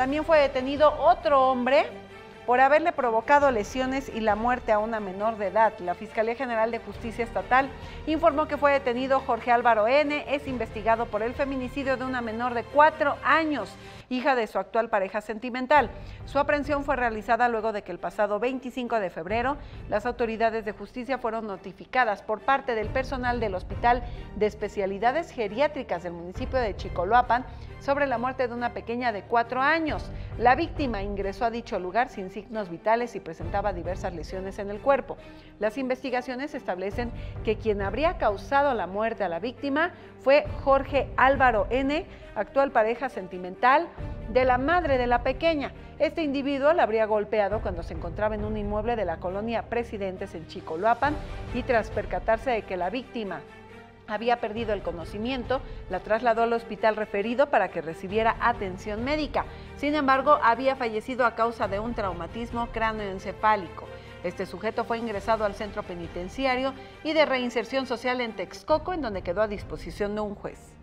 También fue detenido otro hombre por haberle provocado lesiones y la muerte a una menor de edad. La Fiscalía General de Justicia Estatal informó que fue detenido Jorge Álvaro N., es investigado por el feminicidio de una menor de cuatro años, hija de su actual pareja sentimental. Su aprehensión fue realizada luego de que el pasado 25 de febrero las autoridades de justicia fueron notificadas por parte del personal del Hospital de Especialidades Geriátricas del municipio de Chicoloapan sobre la muerte de una pequeña de cuatro años. La víctima ingresó a dicho lugar sin signos vitales y presentaba diversas lesiones en el cuerpo. Las investigaciones establecen que quien habría causado la muerte a la víctima fue Jorge Álvaro N., actual pareja sentimental de la madre de la pequeña. Este individuo la habría golpeado cuando se encontraba en un inmueble de la colonia Presidentes en Chicoloapan y tras percatarse de que la víctima había perdido el conocimiento, la trasladó al hospital referido para que recibiera atención médica. Sin embargo, había fallecido a causa de un traumatismo cráneoencefálico. Este sujeto fue ingresado al centro penitenciario y de reinserción social en Texcoco, en donde quedó a disposición de un juez.